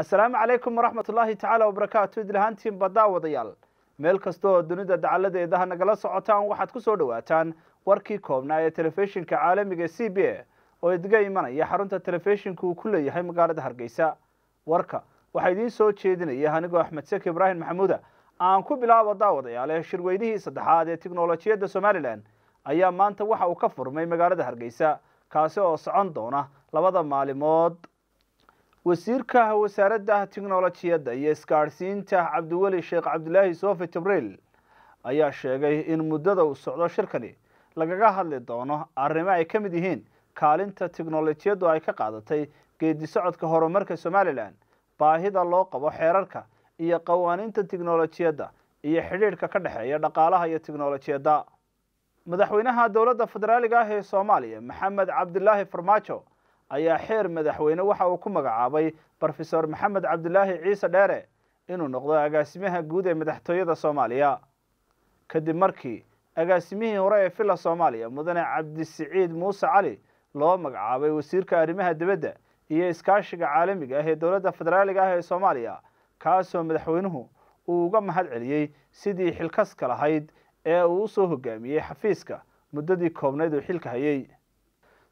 assalaamu calaykum waraxmat ullaahi tacaala wabarakaatu idlahaantiin baddaawadayaal meel kasta oo dunida dacaladeedaha nagala socotaan waxaad ku soo dhowaataan warkii koobnaa ee telefishinka caalamiga c b a oo idiga imanaya xarunta telefishinku uu ku leeyahay magaalada hargeysa. Warka waxaa idiin soo jeedinaya anigoo axmed sek ibraahim maxamuuda aan ku bilaabo daawadayaale shirweynihii saddexaad ee tiknolojiyadda somalilan ayaa maanta waxa uu ka furmay magaalada hargeysa kaasi oo socon doona labada maalimood wasiirka wasaaradda tiknolojiyadda iyo isgaadhsiinta cabdiweli sheekh cabdilaahi sofi jibriil ayaa sheegay in muddada uu socdo shirkani lagaga hadli doono arrimo ay ka mid yihiin kaalinta tiknolojiyaddu ay ka qaadatay geedi socodka horumarka somalilan baahida loo qabo xeerarka iyo qawaaniinta tiknolojiyadda iyo xidhiidhka ka dhexeeya dhaqaalaha iyo tiknolojiyadda madaxweynaha dowladda federaaliga ah ee soomaaliya maxamed cabdilaahi farmaajo ayaa xeer madaxweyne waxa uu ku magacaabay brofesor maxamed cabdilaahi ciise dheere inuu noqdo agaasimaha guud ee madaxtooyada soomaaliya. Kadib markii agaasimihii hore ee villa soomaaliya mudane cabdisiciid muuse cali loo magacaabay wasiirka arrimaha dibadda iyo iskaashiga caalamiga ah ee dowladda federaaliga ah ee soomaaliya kaasoo madaxweynuhu uu uga mahad celiyey sidii xilkaska lahayd ee uu u soo hogaamiyey xafiiska muddadii koobnayd uu xilka hayay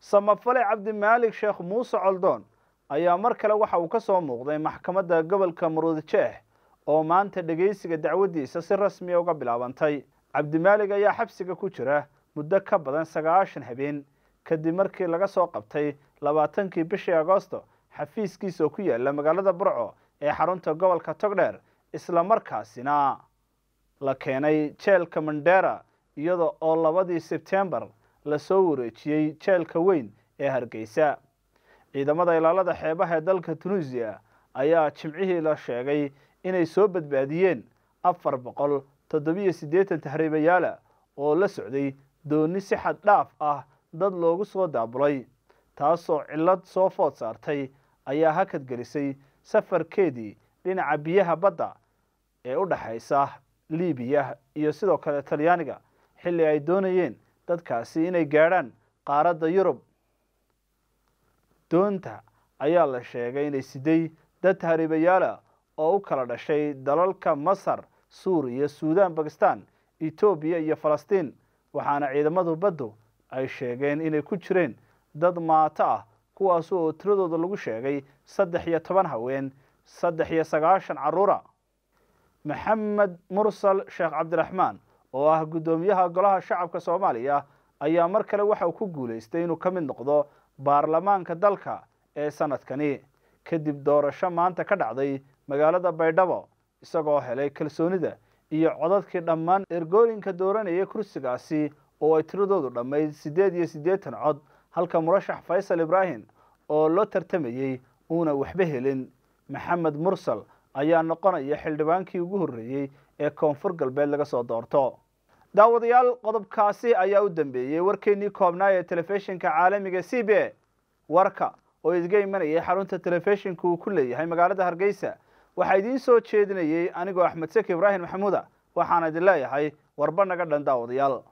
samafale cabdimaalik sheekh muuse coldoon ayaa mar kale waxa uu ka soo muuqday maxkamadda gobolka muruudjeeh oo maanta dhegeysiga dacwaddiisa si rasmiya uga bilaabantay. Cabdimaalig ayaa xabsiga ku jira muddo ka badan sagaashan habeen kadib markii laga soo qabtay labaatankii bishii agoosto xafiiskiisa oo ku yaalla magaalada burco ee xarunta gobolka togdheer isla markaasina la keenay jeelka mandera iyada oo labadii sebtembar la soo wareejiyey jeelka weyn ee hargeysa. Ciidamada ilaalada xeebaha ee dalka tunisiya ayaa jimcihii la sheegay inay soo badbaadiyeen afar boqol toddobiyo siddeetan tahriibayaala oo la socday dooni si xad dhaaf ah dad loogu soo daabulay taasoo cillad soo food saartay ayaa hakad gelisay safarkeedii dhinaca biyaha badda ee u dhexaysa libiya iyo sidoo kale talyaaniga xilli ay doonayeen dadkaasi inay gaadhaan qaaradda yurub. Doonta ayaa la sheegay inay siday dad tahriibayaala oo u kala dhashay dalalka masar suuriya suudaan bakistan etoobiya iyo falastiin waxaana ciidamadu baddu ay sheegeen inay ku jireen dad maato ah kuwaas oo tiradooda lagu sheegay saddex iyo toban haween saddex iyo sagaashan carruura maxamed mursal sheekh cabdiraxmaan oo ah guddoomiyaha golaha shacabka soomaaliya ayaa mar kale waxa uu ku guulaystay inuu ka mid noqdo baarlamaanka dalka ee sanadkani. Kadib doorasho maanta ka dhacday magaalada baydhabo isagoo helay kalsoonida iyo codadkii dhammaan ergooyinka dooranaya kursigaasi oo ay tiradoodu dhammayd siddeed iyo siddeetan cod halka murashax faysal ibraahim oo loo tartamayey uuna waxba helin. Maxamed mursal ayaa noqonaya xildhibaankii ugu horreeyey ee koonfur galbeed laga soo doorto. Daawadayaal qodobkaasi ayaa u dambeeyey warkeennii koobnaa ee telefishinka caalamiga c b a. Warka oo idiga imanayay xarunta telefishinku uu ku leeyahay magaalada hargeysa waxaa idiin soo jeedinayey anigoo axmed sek ibraahim maxamuuda waxaana idin leeyahay warba naga dhan daawadayaal